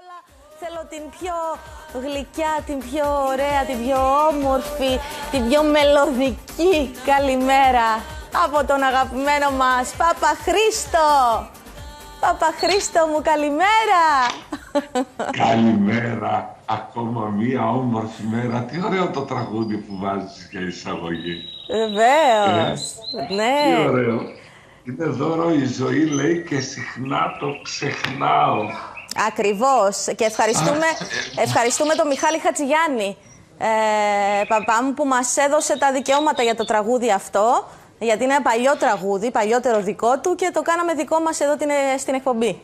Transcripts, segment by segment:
όλα θέλω την πιο γλυκιά, την πιο ωραία, την πιο όμορφη, την πιο μελωδική καλημέρα από τον αγαπημένο μας Παπα Χρήστο. Παπα Χρήστο μου, καλημέρα. Καλημέρα. Ακόμα μία όμορφη μέρα. Τι ωραίο το τραγούδι που βάζεις για εισαγωγή. Βεβαίως. Ναι. Τι ωραίο. Είναι δώρο η ζωή λέει και συχνά το ξεχνάω. Ακριβώς. Και ευχαριστούμε, ευχαριστούμε τον Μιχάλη Χατζηγιάννη, ε, παπά μου, που μας έδωσε τα δικαιώματα για το τραγούδι αυτό. Γιατί είναι ένα παλιό τραγούδι, παλιότερο δικό του και το κάναμε δικό μας εδώ την, στην εκπομπή.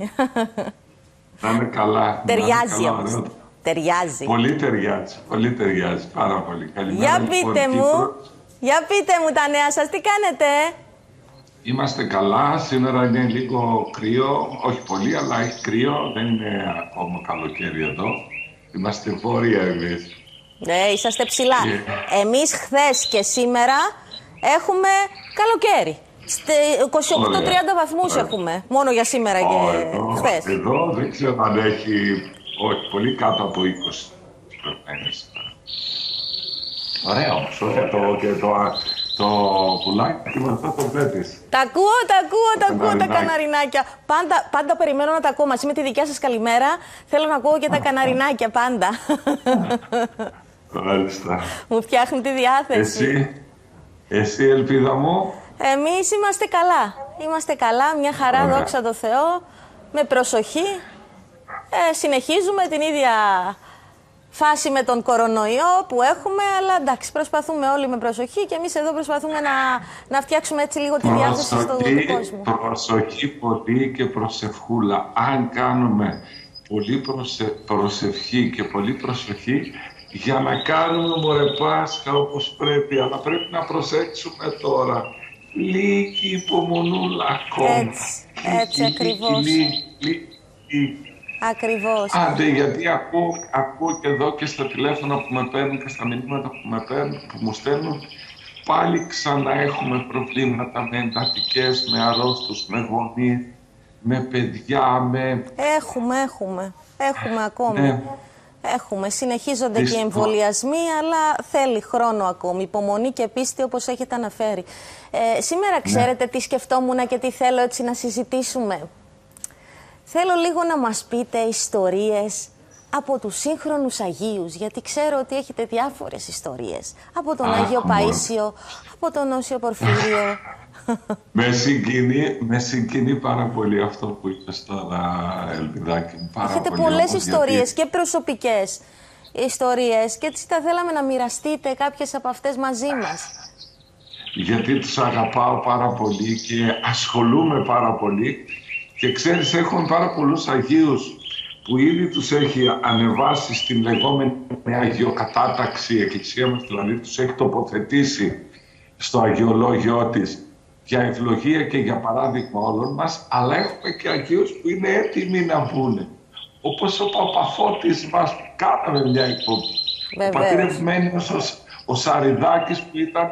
Να είναι καλά. να είναι Ταιριάζει καλά, όμως. ωραίο. Ταιριάζει. Πολύ ταιριάζει. Πολύ ταιριάζει. Πάρα πολύ. Καλημέρα. Για λοιπόν, πείτε μου, Κύπρο. για πείτε μου τα νέα σας, τι κάνετε; Είμαστε καλά. Σήμερα είναι λίγο κρύο. Όχι πολύ, αλλά έχει κρύο. Δεν είναι ακόμα καλοκαίρι εδώ. Είμαστε βόρεια εμείς. Ναι, είσαστε ψηλά. Yeah. Εμείς χθες και σήμερα έχουμε καλοκαίρι. Στε 28-30 Ωραία. βαθμούς Ωραία. έχουμε, μόνο για σήμερα Ω, και εδώ, χθες. εδώ δεν ξέρω αν έχει. Όχι, πολύ κάτω από 20 πρέπει να είναι σήμερα. Ωραία όμως. Ωραία. Το, και το, το πουλάκι με αυτό το βλέπεις. Τα ακούω, τα ακούω, τα ακούω τα καναρινάκια. καναρινάκια. Πάντα, πάντα περιμένω να τα ακούω μαζί με τη δικιά σας καλημέρα. Θέλω να ακούω και τα καναρινάκια πάντα. Μάλιστα. Μου φτιάχνει τη διάθεση. Εσύ, εσύ ελπίδα μου, Εμείς είμαστε καλά. Είμαστε καλά, μια χαρά, Ωραία. δόξα τω Θεώ, με προσοχή. Ε, συνεχίζουμε την ίδια φάση με τον κορονοϊό που έχουμε, αλλά εντάξει, προσπαθούμε όλοι με προσοχή και εμείς εδώ προσπαθούμε να, να φτιάξουμε έτσι λίγο τη διάθεση στον προσοχή, κόσμο. προσοχή πολύ και προσευχούλα. Αν κάνουμε πολύ προσε, προσευχή και πολύ προσοχή, για να κάνουμε μωρέ Πάσχα όπως πρέπει, αλλά πρέπει να προσέξουμε τώρα. Λίγη υπομονούλα ακόμα. Έτσι, έτσι Λίγη, ακριβώς. λίγη, λίγη. Ακριβώς. Άντε, γιατί ακούω, ακούω και εδώ και στα τηλέφωνα που με παίρνουν και στα μηνύματα που, με παίρνουν, που μου στέλνουν, πάλι ξανά έχουμε προβλήματα με εντατικές, με αρρώστους, με γονείς, με παιδιά, με... Έχουμε, έχουμε. Έχουμε ακόμη. Ναι. Έχουμε. Συνεχίζονται και οι Δυστυχώς. εμβολιασμοί, αλλά θέλει χρόνο ακόμη. Υπομονή και πίστη όπως έχετε αναφέρει. Ε, σήμερα ξέρετε τι σκεφτόμουν και τι θέλω έτσι να συζητήσουμε; Θέλω λίγο να μας πείτε ιστορίες από τους σύγχρονους Αγίους, γιατί ξέρω ότι έχετε διάφορες ιστορίες. Από τον Αχ, Άγιο μωρέ. Παΐσιο, από τον Όσιο Πορφύριο. Με συγκινεί, με συγκινεί πάρα πολύ αυτό που είπες τώρα, Ελπιδάκη μου. Πάρα Έχετε πολύ πολλές όμως, ιστορίες γιατί- και προσωπικές ιστορίες και έτσι θα θέλαμε να μοιραστείτε κάποιες από αυτές μαζί μας. γιατί τους αγαπάω πάρα πολύ και ασχολούμαι πάρα πολύ και ξέρεις έχουμε πάρα πολλούς Αγίους που ήδη τους έχει ανεβάσει στην λεγόμενη Αγιοκατάταξη η Εκκλησία μας, δηλαδή τους έχει τοποθετήσει στο Αγιολόγιο της για ευλογία και για παράδειγμα όλων μας, αλλά έχουμε και Αγίους που είναι έτοιμοι να βγουν. Όπως ο Παπαφώτης μας που κάναμε μια εκπομπή. Ο Βεβαίως. πατήρ Ευμένιος ο, ο Σαριδάκης που ήταν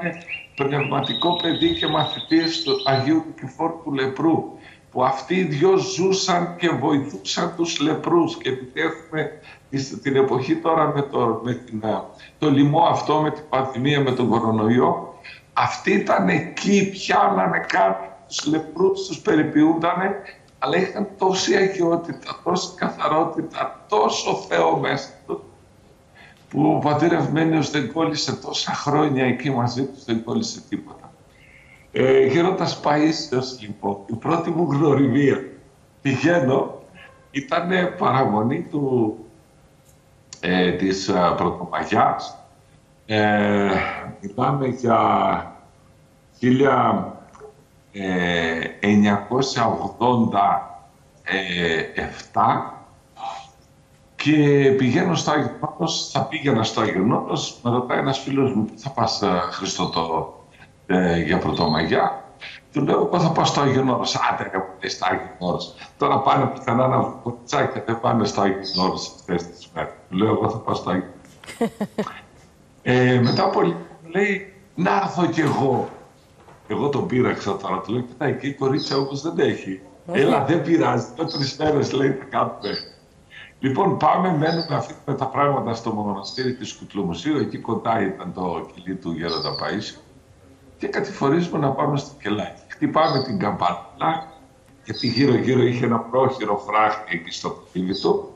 πνευματικό παιδί και μαθητής του Αγίου Νικηφόρου του Λεπρού που αυτοί οι δυο ζούσαν και βοηθούσαν τους λεπρούς και επειδή έχουμε της- την εποχή τώρα με το, με την, ε, το λοιμό αυτό, με την πανδημία, με τον κορονοϊό αυτοί ήταν εκεί, πιάνανε κάτι τους λεπρούς, τους περιποιούντανε αλλά είχαν τόση αγιότητα, τόση καθαρότητα, τόσο Θεό μέσα τους που ο πατήρ Ευμένιος δεν κόλλησε τόσα χρόνια εκεί μαζί του, δεν κόλλησε τίποτα. Ε, γέροντας Παΐσιος, λοιπόν, η πρώτη μου γνωριμία. Πηγαίνω, ήταν παραμονή του, ε, της α, Πρωτομαγιάς. Ε, μιλάμε για 1987 και πηγαίνω στο Άγιο Νότος, θα πήγαινα στο Άγιο Νότος, με ρωτάει ένας φίλος μου, πού θα πας ε, Χριστό το, ε, για Πρωτομαγιά. Του λέω, εγώ θα πάω στο Άγιο Νόρος. Άντε ρε, μου λέει, στο Άγιο Νόρος. Τώρα πάνε πιθανά να βγουν κοριτσάκια, δεν πάνε στο Άγιο Νόρος αυτές τις μέρες. Του λέω, εγώ θα πάω στο Άγιο ε, μετά από λίγο μου λέει, να έρθω κι εγώ. Εγώ τον πείραξα τώρα, του λέω, κοιτά, εκεί η κορίτσια όπως δεν έχει. Έλα, δεν πειράζει, το τρεις μέρες λέει, θα κάνουμε. Λοιπόν, πάμε, μένουμε, αφήνουμε τα πράγματα στο μοναστήρι της Κουτλομουσίου, εκεί κοντά ήταν το κιλί του Γέροντα Παΐσιου και κατηφορίζουμε να πάμε στο κελάκι. Χτυπάμε την καμπάνα, γιατί γύρω-γύρω είχε ένα πρόχειρο φράχτη εκεί στο πτήλι του.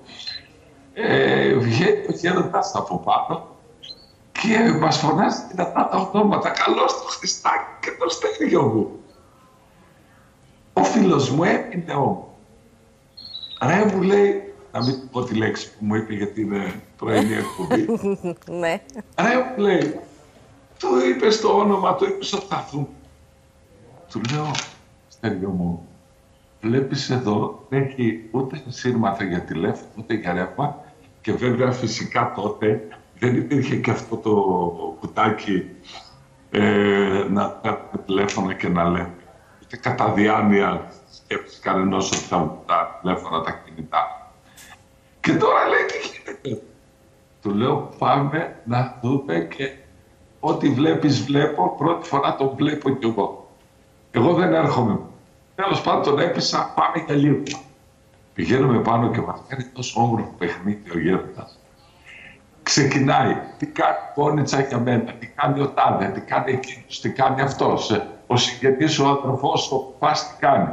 Ε, βγαίνει ο Γέροντας από πάνω και μας φωνάζει δυνατά τα ονόματα. Καλώς το Χριστάκι και το στέλιο μου. Ο φίλος μου έμεινε όμως. Ρε μου λέει, να μην πω τη λέξη που μου είπε γιατί είναι πρωινή εκπομπή. ναι. Ρε μου λέει, του είπες το όνομα, του είπες ότι θα Του λέω, Στέλιο μου, βλέπεις εδώ δεν έχει ούτε σύρματα για τηλέφωνο, ούτε για ρεύμα και βέβαια φυσικά τότε δεν υπήρχε και αυτό το κουτάκι ε, να παίρνουμε τηλέφωνα και να λέμε. Ούτε κατά διάνοια σκέψης κανενός ότι θα μου τα τηλέφωνα τα κινητά. Και τώρα λέει τι γίνεται; Του λέω πάμε να δούμε και ό,τι βλέπεις βλέπω, πρώτη φορά το βλέπω κι εγώ. Εγώ δεν έρχομαι. Τέλος πάντων τον έπεισα, πάμε για λίγο. Πηγαίνουμε πάνω και μας κάνει τόσο όμορφο παιχνίδι ο γέροντας. Ξεκινάει, τι κάνει πόνιτσα για μένα, τι κάνει ο Τάδε, τι κάνει εκείνος, τι κάνει αυτός. Ο συγγενής, ο αδερφό, ο πα τι κάνει.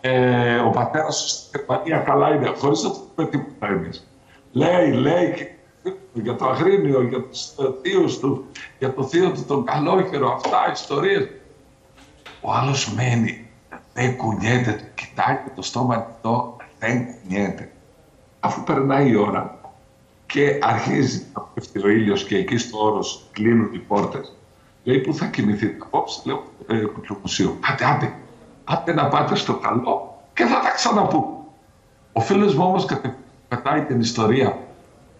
Ε, ο πατέρας σου στην Γερμανία καλά είναι, χωρίς να του πούμε τίποτα εμείς. Λέει, λέει για το Αγρίνιο, για τους θείου του, για το θείο του τον Καλόχερο, αυτά, ιστορίες. Ο άλλος μένει, δεν κουνιέται, το κοιτάει το στόμα ανοιχτό, δεν κουνιέται. Αφού περνάει η ώρα και αρχίζει να πέφτει ο ήλιος και εκεί στο όρος κλείνουν οι πόρτες, λέει που θα κοιμηθείτε απόψε, λέω ε, μουσείο. Άντε, άντε, άντε να πάτε στο καλό και θα τα ξαναπούμε. Ο φίλος μου όμως πετάει την ιστορία,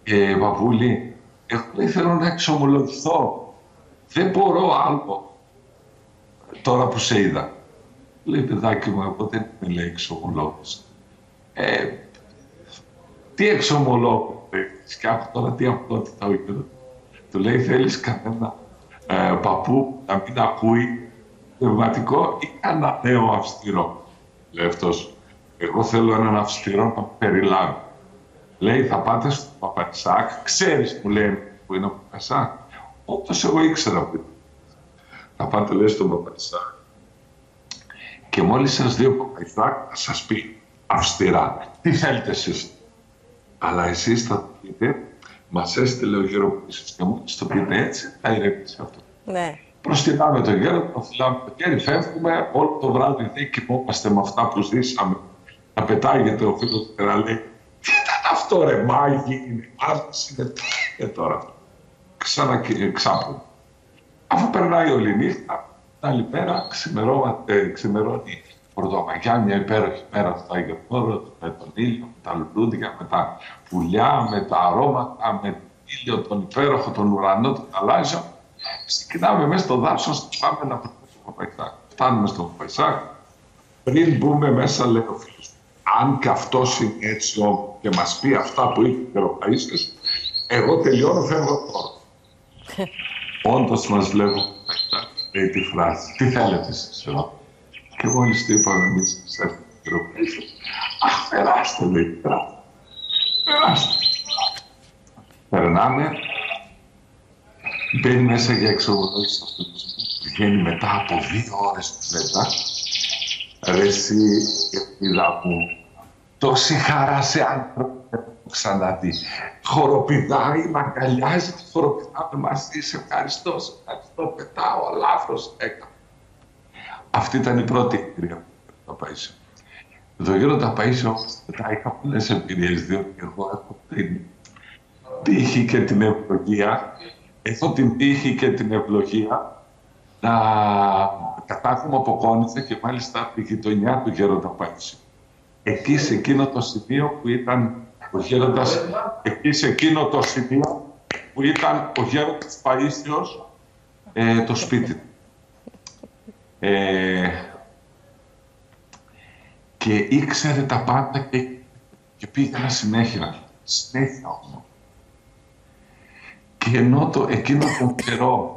ε, Βαβούλη, εγώ δεν θέλω να εξομολογηθώ. Δεν μπορώ άλλο τώρα που σε είδα. Λέει, παιδάκι μου, εγώ δεν είμαι λέει εξομολόγος. Ε, τι εξομολόγο, σκάφω τώρα τι απλότητα ο ίδιος. Του λέει, θέλεις κανένα ε, παππού να μην ακούει πνευματικό ή κανένα νέο αυστηρό. Λέει αυτός, εγώ θέλω έναν αυστηρό να περιλάβει. Λέει, θα πάτε στο Παπαρισάκ, ξέρεις που λέει που είναι ο Παπαρισάκ. Όπως εγώ ήξερα που είναι. Θα πάτε, λέει, στον Παπαρισάκ και μόλις σας δει ο Παπαϊθάκ θα σας πει αυστηρά τι θέλετε εσείς. Αλλά εσείς θα το πείτε, μας έστειλε ο γεροπολίσης και μόλις το πείτε έτσι θα ηρεμήσει αυτό. Ναι. Προστινάμε τον γέρο, το φυλάμε το χέρι, φεύγουμε, όλο το βράδυ δεν κοιμόμαστε με αυτά που ζήσαμε. Να πετάγεται ο φίλος του και να λέει τι ήταν αυτό ρε μάγι, είναι άρτηση, είναι τι είναι τώρα αυτό. Ξανά ξάπλω. Αφού περνάει όλη η νύχτα, άλλη πέρα ξημερώνει, ξημερώνει Πρωτομαγιά, μια υπέροχη μέρα στο Άγιο Πόρο, με τον ήλιο, με τα λουλούδια, με τα πουλιά, με τα αρώματα, με τον ήλιο, τον υπέροχο, τον ουρανό, τον γαλάζιο. Ξεκινάμε μέσα στο δάσος, πάμε να πούμε στο Παπαϊσάκ. Φτάνουμε στο Παπαϊσάκ. Πριν μπούμε μέσα, λέει ο φίλος αν και αυτός είναι έτσι όμω και μας πει αυτά που είπε ο Παπαϊσάκ, εγώ τελειώνω, φεύγω τώρα. Όντως μας βλέπω λέει τη φράση. Τι θέλετε εσείς εδώ. Και μόλις τι είπαμε εμείς σε αυτή την Αχ, περάστε, λέει, περάστε. Περάστε. Περνάμε. Μπαίνει μέσα για εξομολόγηση αυτός Βγαίνει μετά από δύο ώρες μετά. Ρε εσύ, ελπίδα μου, τόση χαρά σε άνθρωπο ξαναδεί. Χοροπηδάει, μ' αγκαλιάζει, χοροπηδάμε μαζί, σε ευχαριστώ, σε ευχαριστώ, πετάω, λάθος έκανα. Αυτή ήταν η πρώτη εμπειρία που τα Παΐσιο. Το γύρο τα Παΐσιο όμως μετά είχα πολλές εμπειρίες, διότι εγώ έχω την τύχη και την ευλογία, έχω την τύχη και την ευλογία να κατάγουμε από Κόνιτσα και μάλιστα τη γειτονιά του Γέροντα Παΐσιο. Εκεί σε εκείνο το σημείο που ήταν ο γέροντας εκεί σε εκείνο το σημείο που ήταν ο γέροντας Παΐσιος ε, το σπίτι του. Ε, και ήξερε τα πάντα και, και πήγαινα συνέχεια. Συνέχεια όμως. Και ενώ το, εκείνο τον καιρό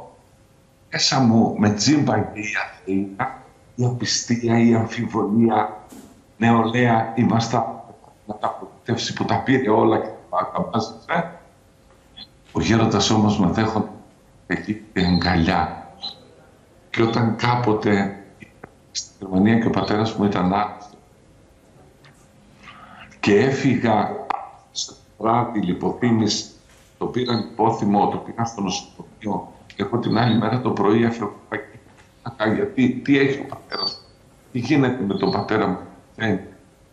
μέσα μου με τζίμπαγε η αθήνα, η απιστία, η αμφιβολία, νεολαία, ήμασταν να τα πούμε απογοήτευση που τα πήρε όλα και τα μάζεψε. Ο γέροντας όμως με δέχονται εκεί εγκαλιά. Και όταν κάποτε στη Γερμανία και ο πατέρας μου ήταν άρρωστος και έφυγα στο βράδυ λιποθύμης, το πήραν υπόθυμο, το πήγα στο νοσοκομείο και εγώ την άλλη μέρα το πρωί έφευγα γιατί τι έχει ο πατέρας μου, τι γίνεται με τον πατέρα μου, ε,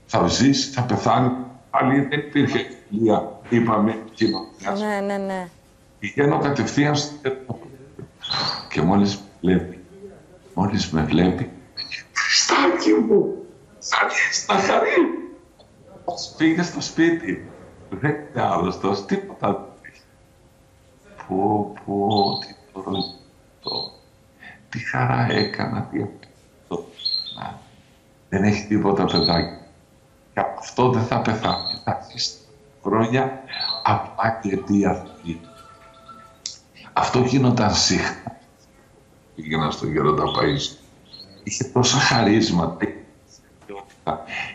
θα ζήσει, θα πεθάνει, πάλι δεν υπήρχε ευκαιρία, είπαμε, κοινωνίας. Ναι, ναι, ναι. Πηγαίνω κατευθείαν στο και μόλις με βλέπει, μόλις με βλέπει, Χριστάκι μου, θα χαρεί. Πήγε στο σπίτι, δεν είναι άρρωστος, τίποτα δεν έχει. Πω, πω, τι το τι χαρά έκανα, τι αυτό. Δεν έχει τίποτα παιδάκι. Και αυτό δεν θα πεθάνει. Θα έχει χρόνια απλά και τι αυτή. Αυτό γίνονταν συχνά. Πήγαινα στον Γερόντα Παΐσιο. Είχε τόσα χαρίσματα,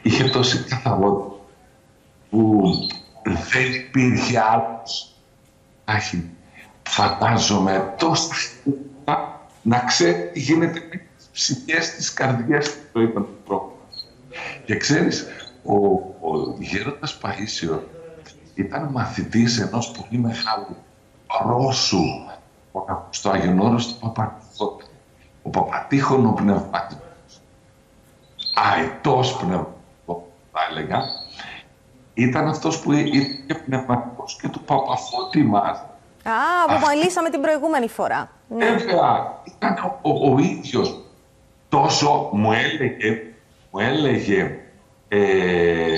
είχε τόση καθαρότητα που δεν υπήρχε άλλος. Άχι, φαντάζομαι τόσα χαρίσματα να ξέρει τι γίνεται με τις ψυχές, τις καρδιές του, το είπαν το πρόβλημα. Και ξέρεις, ο, ο γέροντας Παΐσιο ήταν μαθητής ενός πολύ μεγάλου Ρώσου στο Άγιον Όρος του Παπατήχων. Ο Παπατήχων ο πνευματικός. Αετός πνευματικός, θα έλεγα. Ήταν αυτός που ήταν και πνευματικός και του Παπαφώτη μας. Α, που μιλήσαμε την προηγούμενη φορά. Ναι. Βέβαια, ήταν ο, ο ίδιος τόσο μου έλεγε, μου έλεγε ε,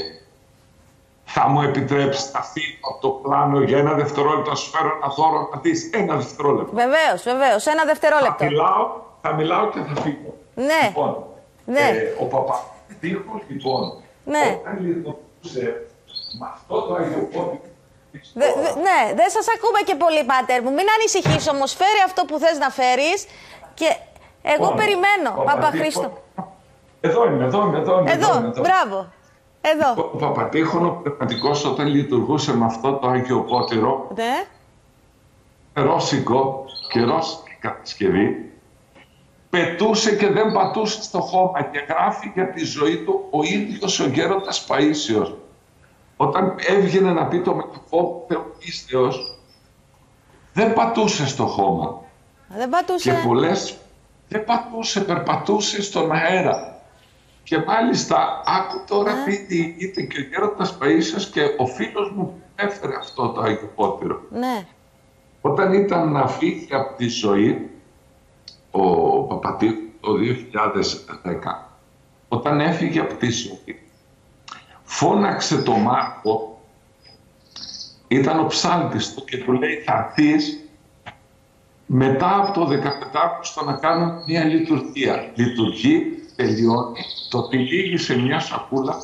θα μου επιτρέψεις να φύγω από το πλάνο για ένα δευτερόλεπτο να σου φέρω ένα δώρο να δεις ένα δευτερόλεπτο. Βεβαίως, βεβαίως, ένα δευτερόλεπτο. Θα μιλάω, θα μιλάω και θα φύγω. Ναι. Λοιπόν, ναι. Ε, ο Παπαδίχος λοιπόν, ναι. όταν λειτουργούσε με αυτό το αγιοπόδι Δε, δε, ναι, δεν σας ακούμε και πολύ, πάτερ μου. Μην ανησυχείς όμως, φέρει αυτό που θες να φέρεις και εγώ Λοιπόν, περιμένω, Παπαχρήστο. Εδώ είμαι, εδώ είμαι, εδώ είμαι. Εδώ, είμαι, εδώ. μπράβο. Εδώ. Ο Παπατήχων, ο πνευματικός, όταν λειτουργούσε με αυτό το Άγιο Πότηρο, Ναι. ρώσικο και ρώσικη κατασκευή, πετούσε και δεν πατούσε στο χώμα και γράφει για τη ζωή του ο ίδιος ο γέροντας Παΐσιος. Όταν έβγαινε να πει το μεταφό Θεοπίστεως, δεν πατούσε στο χώμα. Δεν πατούσε. Και πολλές δεν πατούσε, περπατούσε στον αέρα. Και μάλιστα, άκου τώρα Ναι. τι διηγείται και ο γέροντας Παΐσιος και ο φίλος μου που έφερε αυτό το Άγιο Πότηρο. Ναι. Όταν ήταν να φύγει από τη ζωή, ο Παπατήρ το 2010, όταν έφυγε από τη ζωή, φώναξε το Μάρκο, ήταν ο ψάλτης του και του λέει θα έρθεις μετά από το 15 Αύγουστο να κάνουμε μια λειτουργία. Λειτουργεί, τελειώνει, το τυλίγει σε μια σακούλα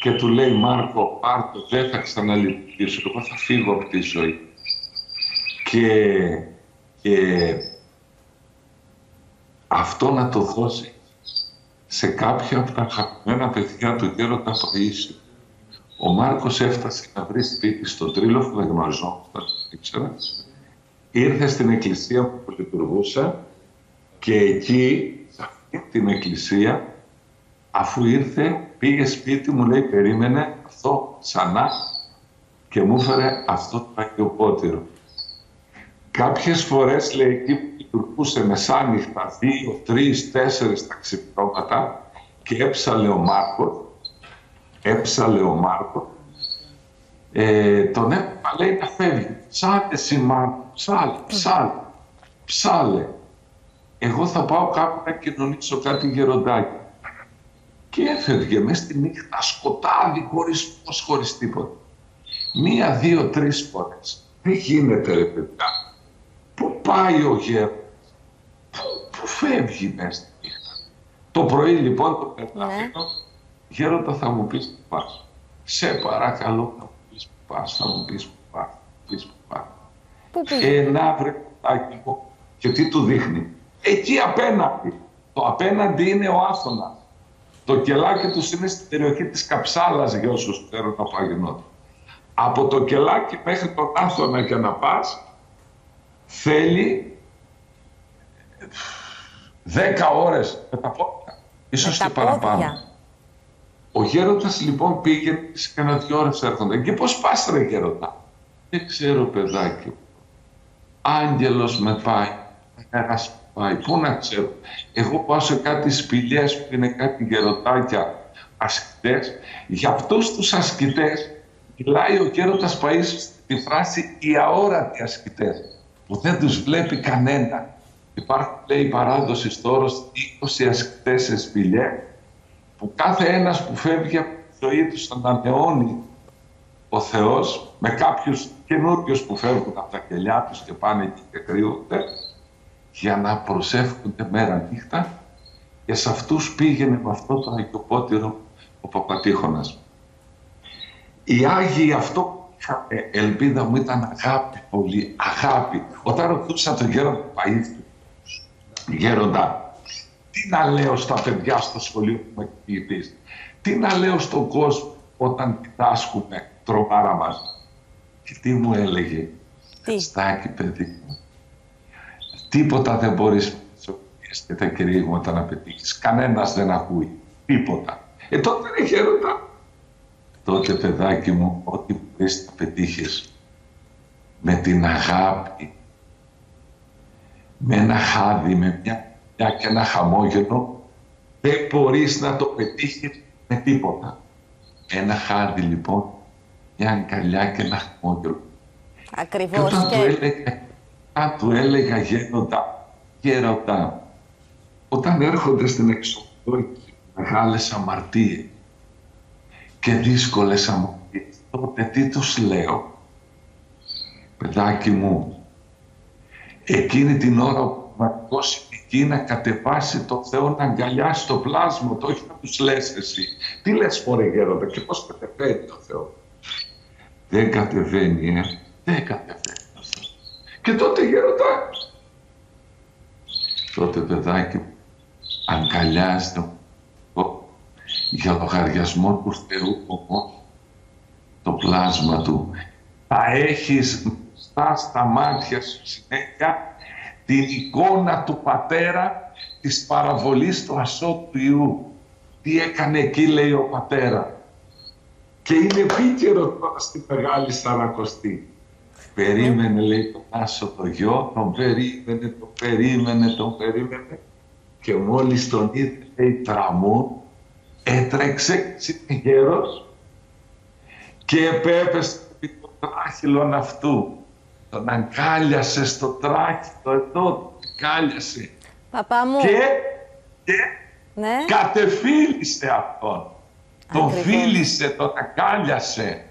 και του λέει Μάρκο, πάρ' το, δεν θα ξαναλειτουργήσω, εγώ θα φύγω από τη ζωή. Και, και αυτό να το δώσει σε κάποια από τα αγαπημένα παιδιά του γέροντα Παΐσιου. Ο Μάρκος έφτασε να βρει σπίτι στον Τρίλοφο, δεν γνωριζόμασταν, δεν ήξερα. Ήρθε στην εκκλησία που λειτουργούσα και εκεί, σε αυτή την εκκλησία, αφού ήρθε, πήγε σπίτι μου, λέει, περίμενε αυτό ξανά και μου έφερε αυτό το Αγιοπότηρο. Κάποιες φορές, λέει, εκεί που λειτουργούσε μεσάνυχτα, δύο, τρεις, τέσσερις τα ξυπνώματα και έψαλε ο Μάρκος, έψαλε ο Μάρκος, ε, τον έπρεπε, λέει, να φεύγει. Ψάλε εσύ, Μάρκο, ψάλε, ψάλε, ψάλε. Εγώ θα πάω κάπου να κοινωνήσω κάτι γεροντάκι. Και έφευγε μέσα στη νύχτα, σκοτάδι, χωρίς φως, χωρίς τίποτα. Μία, δύο, τρεις φορές. Τι γίνεται ρε παιδιά. Πού πάει ο γέρος. Πού, πού φεύγει μέσα στη νύχτα. Το πρωί λοιπόν το πετάω. Γέροντα θα μου πεις που πας. Σε παρακαλώ θα μου πεις που πας. Θα μου πεις που πας. Θα μου πεις που πας. Πού πήγες; Ε, να βρε κουτάκι μου. Και τι του δείχνει. Εκεί απέναντι. Το απέναντι είναι ο Άθωνας. Το κελάκι τους είναι στην περιοχή της Καψάλας για όσους ξέρουν από Αγινότητα. Από το κελάκι μέχρι τον Άθωνα για να πας θέλει 10 ώρες με τα πόδια, ίσως και παραπάνω. Ο γέροντας λοιπόν πήγε σε κανένα δυο ώρες έρχονται. Και πώς πας ρε γέροντα; Δεν ξέρω παιδάκι. Άγγελος με πάει. Ένας πάει. Πού να ξέρω. Εγώ πάω σε κάτι σπηλιές που είναι κάτι γεροντάκια ασκητές. Για αυτούς τους ασκητές μιλάει ο γέροντας Παΐσιος τη φράση οι αόρατοι ασκητές που δεν τους βλέπει κανένα. Υπάρχουν λέει παράδοση στο 20 ασκητές σε σπηλιέ που κάθε ένας που φεύγει από τη ζωή τους τον ανανεώνει ο Θεός με κάποιους καινούριους που φεύγουν από τα κελιά τους και πάνε εκεί και κρύβονται για να προσεύχονται μέρα νύχτα και σε αυτούς πήγαινε με αυτό το αγιοπότηρο ο Παπατήχωνας. Οι Άγιοι αυτό ελπίδα μου ήταν αγάπη πολύ, αγάπη. Όταν ρωτούσα τον γέροντα Παΐθου, γέροντα, τι να λέω στα παιδιά στο σχολείο που με εκποιητής, τι να λέω στον κόσμο όταν διδάσκουμε τρομάρα μας. Και τι μου έλεγε, Στάκι παιδί μου, τίποτα δεν μπορείς και τα κηρύγματα να πετύχεις. Κανένας δεν ακούει. Τίποτα. Ε, τότε είναι γέροντα. Τότε, παιδάκι μου, ό,τι μπορείς να πετύχεις με την αγάπη, με ένα χάδι, με μια, μια και ένα χαμόγελο, δεν μπορείς να το πετύχεις με τίποτα. Ένα χάδι λοιπόν, μια αγκαλιά και ένα χαμόγελο. Ακριβώς. Και όταν του έλεγα, αν του έλεγα γέροντα, γέροντα, όταν έρχονται στην εξωτερική μεγάλες αμαρτίες και δύσκολες αμαρτίες, τότε τι τους λέω. Παιδάκι μου, εκείνη την ώρα που δώσει εκεί να κατεβάσει το Θεό να αγκαλιάσει το πλάσμα το όχι να τους λες εσύ. Τι λες μωρέ γέροντα και πώς κατεβαίνει το Θεό. Δεν κατεβαίνει, ε. Δεν κατεβαίνει. Και τότε γέροντα, τότε παιδάκι αγκαλιάζεται για λογαριασμό του Θεού όμως το πλάσμα του. Θα έχεις μπροστά στα μάτια σου συνέχεια την εικόνα του πατέρα της παραβολής του ασώτου Ιού. Τι έκανε εκεί λέει ο πατέρας. Και είναι επίκαιρο τώρα στη Μεγάλη Σαρακοστή. Περίμενε λέει τον Άσο το γιο, τον περίμενε, τον περίμενε, τον περίμενε και μόλις τον είδε λέει τραμούν, έτρεξε, είναι γέρος και επέπεσε επί των τράχυλων αυτού. Τον αγκάλιασε στο τράχη, το εδώ, τον αγκάλιασε. Παπά μου. Και, και ναι. κατεφίλησε αυτόν. Τον φίλησε, τον αγκάλιασε.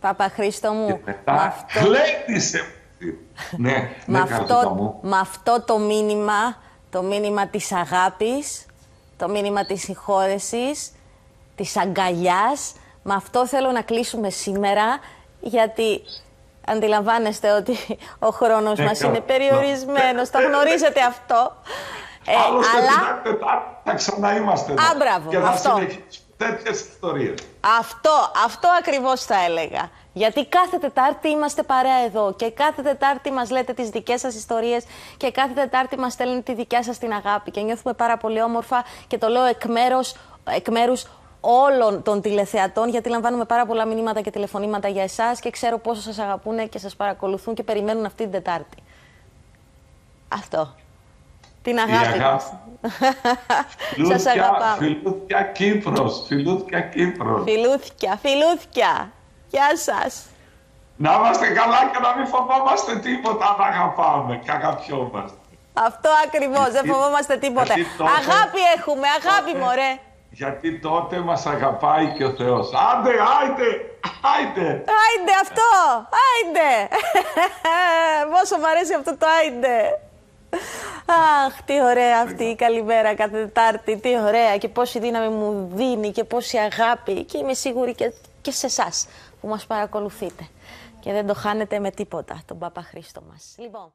Παπα Χρήστο μου, Και μετά αυτό... χλέτησε. ναι, με, ναι, αυτό, μου. με αυτό το μήνυμα, το μήνυμα της αγάπης, το μήνυμα της συγχώρεσης, της αγκαλιάς, με αυτό θέλω να κλείσουμε σήμερα, γιατί αντιλαμβάνεστε ότι ο χρόνος Ε, μας καλά. είναι περιορισμένος, το γνωρίζετε αυτό. Ε, Άλλωστε αλλά την Τετάρτη θα ξαναείμαστε εδώ. Α, μπράβο, Και θα αυτό. συνεχίσουμε τέτοιες ιστορίες. Αυτό, αυτό ακριβώς θα έλεγα. Γιατί κάθε Τετάρτη είμαστε παρέα εδώ και κάθε Τετάρτη μας λέτε τις δικές σας ιστορίες και κάθε Τετάρτη μας στέλνετε τη δικιά σας την αγάπη και νιώθουμε πάρα πολύ όμορφα και το λέω εκ, μέρους, εκ μέρους όλων των τηλεθεατών γιατί λαμβάνουμε πάρα πολλά μηνύματα και τηλεφωνήματα για εσάς και ξέρω πόσο σας αγαπούν και σας παρακολουθούν και περιμένουν αυτή την Τετάρτη. Αυτό. Την αγάπη αγάπη. μας. σας Φιλούθια, αγαπάμε. φιλούθια Κύπρος, φιλούθια Κύπρος. Φιλούθια, φιλούθια. Γεια σας. Να είμαστε καλά και να μην φοβόμαστε τίποτα να αγαπάμε και αγαπιόμαστε. Αυτό ακριβώς, δεν Γιατί- φοβόμαστε τίποτα. γιατί τότε- Αγάπη έχουμε, αγάπη τότε- μωρέ. Γιατί τότε μας αγαπάει και ο Θεός. Άντε, άιντε, άιντε. Άιντε αυτό, άιντε. Πόσο μου αρέσει αυτό το άιντε. Αχ, τι ωραία αυτή η καλημέρα κάθε Τετάρτη, τι ωραία και πόση δύναμη μου δίνει και πόση αγάπη και είμαι σίγουρη και, και σε εσάς που μας παρακολουθείτε και δεν το χάνετε με τίποτα τον Παπα Χρήστο μας. Λοιπόν...